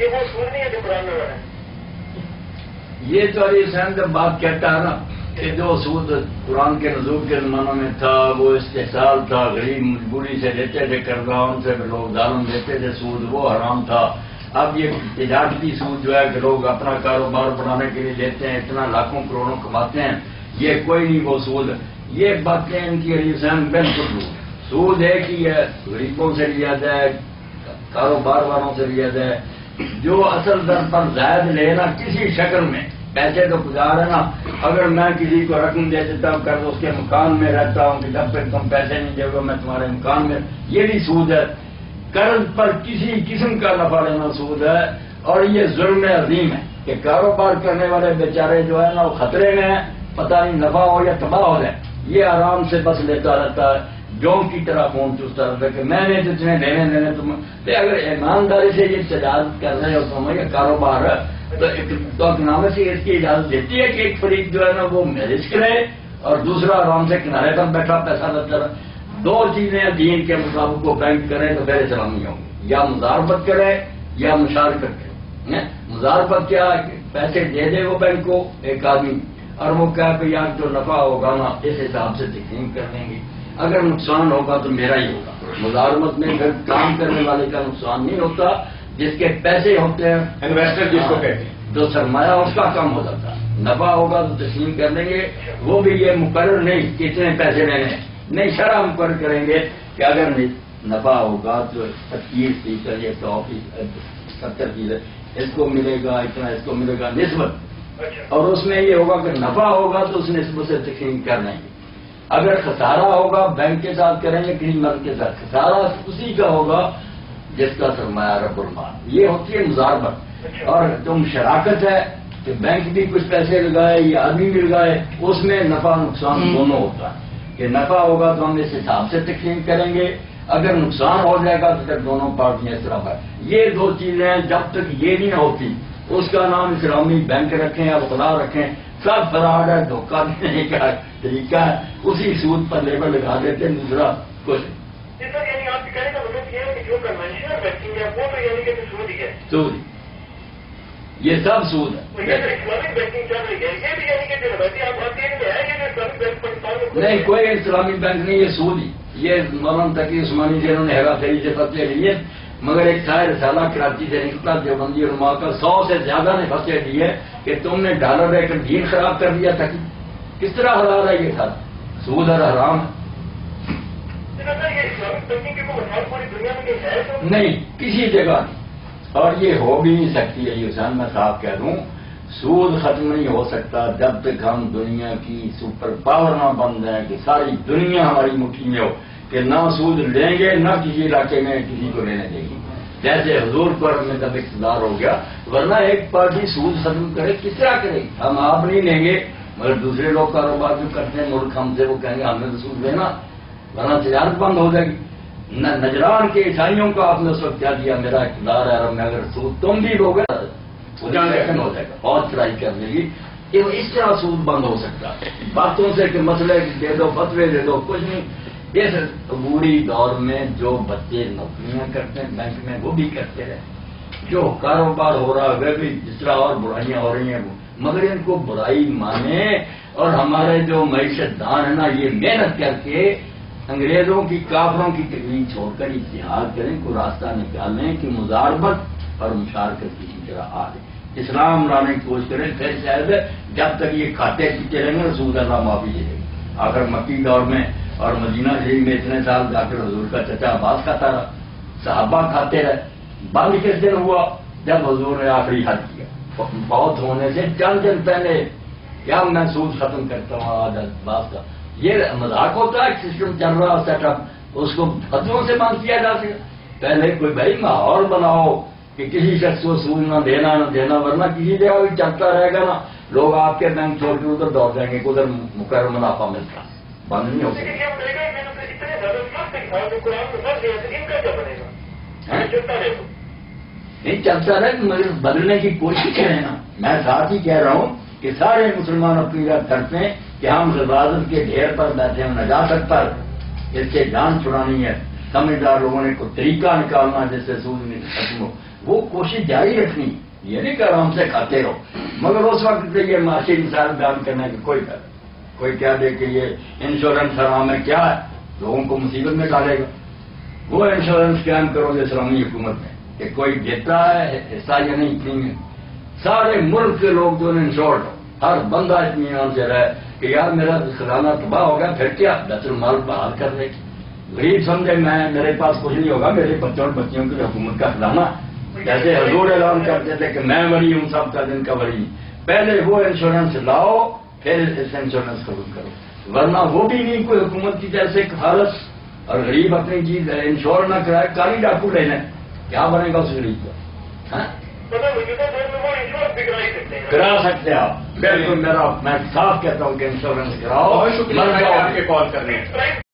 یہ وہ نہیں ہے جو قرآن میں ہے۔ یہ تو علی حسین جب بات کہتا ہے نا کہ جو سود قرآن کے نزول کے زمانوں میں تھا، وہ استحصال تھا، غریب، مجبوری سے لیتے تھے قرضاؤں سے لوگ دارم دیتے تھے، سود وہ حرام تھا۔ اب یہ تجارتی سود جو ہے کہ لوگ اپنا کاروبار بڑھانے کے لیے لیتے ہیں، اتنا لاکھوں کروڑوں کماتے ہیں، یہ کوئی نہیں وہ سود۔ یہ باتیں ان کی علی حسین بالکل سود ایک ہی ہے، غریبوں سے لیا جائے کاروبار والوں سے لیا جائے جو اصل در پر زائد لینا کسی شکل میں پیسے تو گزار ہے نا، اگر میں کسی کو رقم دے دیتا ہوں کر اس کے مکان میں رہتا ہوں کہ جب تک تم پیسے نہیں دے گا میں تمہارے مکان میں، یہ بھی سود ہے۔ قرض پر کسی قسم کا نفع لینا سود ہے۔ اور یہ ظلم عظیم ہے کہ کاروبار کرنے والے بیچارے جو ہے نا، وہ خطرے میں ہیں، پتہ نہیں نفع ہو یا تباہ ہو جائے۔ یہ آرام سے بس لیتا رہتا ہے۔ جون کی طرح فون چوستا رہتا کہ میں نے جتنے لینے لینے تم اگر ایمانداری سے یہ تجارت کر رہے ہو تم یہ کاروبار ہے، تو اکنامک سے اس کی اجازت دیتی ہے کہ ایک فریق جو ہے نا وہ رسک رہے اور دوسرا آرام سے کنارے پر بیٹھا پیسہ لگتا رہا۔ دو چیزیں دین کے مطابق کو بینک کریں تو پہلے سلامی ہوں۔ گی یا مزاربت کرے یا مشارکت کرے مزاربت کیا پیسے دے دے وہ بینک کو ایک آدمی۔ اور وہ کہا کہ یار جو نفع ہوگا نا اس حساب سے تقسیم کر دیں گے۔ اگر نقصان ہوگا تو میرا ہی ہوگا۔ مزارمت میں پھر کام کرنے والے کا نقصان نہیں ہوتا جس کے پیسے ہوتے ہیں۔ انویسٹر جس کو کہتے ہیں۔ جو سرمایہ اس کا کم ہو جاتا۔ ہے نفع ہوگا تو تسلیم کر لیں گے۔ وہ بھی یہ مقرر نہیں کہ اتنے پیسے لینے نہیں شرح مقرر کریں گے کہ اگر نفع ہوگا تو پچیس فیصد یا سو فیصد ستر فیصد اس کو ملے گا اتنا اس کو ملے گا نسبت۔ اور اس میں یہ ہوگا کہ نفع ہوگا تو اس نسبت سے تقسیم کر لیں گے۔ اگر خسارہ ہوگا بینک کے ساتھ کریں گے کسی مرد کے ساتھ خسارہ اسی کا ہوگا جس کا سرمایہ رب المال یہ ہوتی ہے مزاربت۔ اور تم شراکت ہے کہ بینک بھی کچھ پیسے لگائے یا آدمی بھی لگائے اس میں نفع نقصان دونوں ہوتا ہے۔ کہ نفع ہوگا تو ہم اس حساب سے تقسیم کریں گے۔ اگر نقصان ہو جائے گا تو پھر دونوں پارٹیاں اس طرح پر یہ دو چیزیں جب تک یہ نہیں ہوتی اس کا نام اسلامی بینک رکھیں یا خدا رکھیں سب فراڈ ہے دھوکہ دینے کا طریقہ ہے؟ اسی سود پر لیبر لگا دیتے ہیں دوسرا کچھ یعنی یعنی سود یہ سب سود ہے۔ یعنی نہیں کوئی اسلامی بینک نہیں یہ سود ہی۔ یہ مولانا تقی عثمانی جنہوں نے ہیرا فیری سے فتح لیے۔ مگر ایک تھا رسالہ کراچی سے نکلا دیوبندی اور ماں کا سو سے زیادہ نے فتح دیے کہ تم نے ڈالر رہ کر دین خراب کر دیا تھا کس طرح حلال ہے یہ تھا سود اور حرام۔ ہے نہیں، کسی جگہ۔ نہیں اور یہ ہو بھی نہیں سکتی ہے یہ میں صاحب کہہ دوں، سود ختم نہیں ہو سکتا جب تک ہم دنیا کی سپر پاور نہ بن جائیں کہ ساری دنیا ہماری مٹھی میں ہو۔ کہ نہ سود لیں گے نہ کسی علاقے میں کسی کو لینے دیں گے۔ جیسے حضور پر میں جب اقتدار ہو گیا ورنہ ایک پارٹی سود ختم کرے کس طرح کرے؟ ہم آپ نہیں لیں گے مگر دوسرے لوگ کاروبار جو کرتے ہیں ملک ہم سے وہ کہیں گے ہمیں تو سود لینا ورنہ تجارت بند ہو جائے گی۔ نہ نجران کے عیسائیوں کا آپ نے اس وقت کیا دیا میرا اقتدار ہے اور میں اگر سود تم بھی لوگ ہو جائے گا۔ اور چڑھائی کر لے گی کہ وہ اس طرح سود بند ہو سکتا۔ ہے باتوں سے کہ مسئلے دے دو فتوے دے دو کچھ نہیں۔ اس بوڑھی دور میں جو بچے نوکریاں کرتے ہیں، بینک میں وہ بھی کرتے رہے جو کاروبار ہو رہا ہے، وہ بھی جس طرح اور برائیاں ہو رہی ہیں وہ۔ مگر ان کو برائی مانے اور ہمارے جو معیشت دان ہے نا، یہ محنت کر کے انگریزوں کی، کافروں کی تکلیف چھوڑ کر اتحاد کریں کو راستہ نکالیں کہ مزاربت اور مشارکت کسی طرح آ جائے اسلام لانے کی کوشش کریں، پھر شاید جب تک یہ کھاتے پیتے رہیں گے، رسول اللہ معافی دے گی آخر مکی دور میں اور مدینہ شریف میں اتنے سال جا کر حضور کا چچا عباس کھاتا رہا صحابہ کھاتے رہے۔ بند کس دن ہوا؟ جب حضور نے آخری حد کیا۔ بہت ہونے سے چند دن پہلے کیا میں ختم کرتا ہوں آج عباس کا۔ یہ مذاق ہوتا ہے سسٹم چل رہا سیٹ اپ اس کو فتووں سے بند کیا جا سکے۔ پہلے کوئی بھائی ماحول بناؤ کہ کسی شخص کو سود نہ دینا نہ دینا، ورنہ کسی جگہ بھی چلتا رہے گا نا۔ لوگ آپ کے بینک چھوڑ کے ادھر دوڑ جائیں گے، ادھر مقرر منافع ملتا۔ بند نہیں ہو سکتا نہیں چلتا رہے، مگر بدلنے کی کوشش کریں نا۔ میں ساتھ ہی کہہ رہا ہوں کہ سارے مسلمان اپنی بات کرتے ہیں کہ ہم حفاظت کے ڈھیر پر بیٹھے ہیں نجاست پر اس سے جان چھڑانی ہے۔ سمجھدار لوگوں نے کوئی طریقہ نکالنا جس سے سود ختم ہو۔ وہ کوشش جاری رکھنی۔ یہ نہیں کہ آرام سے کھاتے رہو۔ مگر اس وقت یہ معاشی مثال بیان کرنے کی کوئی کر کوئی کہہ دے کہ یہ انشورنس حرام ہے کیا ہے؟ لوگوں کو مصیبت میں ڈالے گا۔ وہ انشورنس قائم کرو گے اسلامی حکومت میں کہ کوئی دیتا ہے، حصہ یا نہیں اتنی سارے ملک کے لوگ جو انشورڈ ہر بندہ اطمینان سے رہے کہ یار میرا خزانہ تباہ ہو گیا، پھر کیا؟ دس المال بحال کر دے غریب سمجھے، میں، میرے پاس کچھ نہیں ہوگا، میرے بچوں اور بچیوں کی حکومت کا خزانہ۔ جیسے حضور اعلان کرتے تھے کہ میں بڑی ہوں، سب کا دن کا بڑی پہلے وہ انشورنس لاؤ پھر اس انشورنس قبول کرو۔ ورنہ وہ بھی نہیں کوئی حکومت کی جیسے حالت اور غریب اپنی چیز انشور نہ کرائے کالی ڈاکو لینا کیا بنے گا اس غریب کا ہاں؟ کرا سکتے ہیں آپ۔ بالکل میرا میں صاف کہتا ہوں کہ انشورنس کراؤ۔ شکریہ۔ آپ کے کال کرنے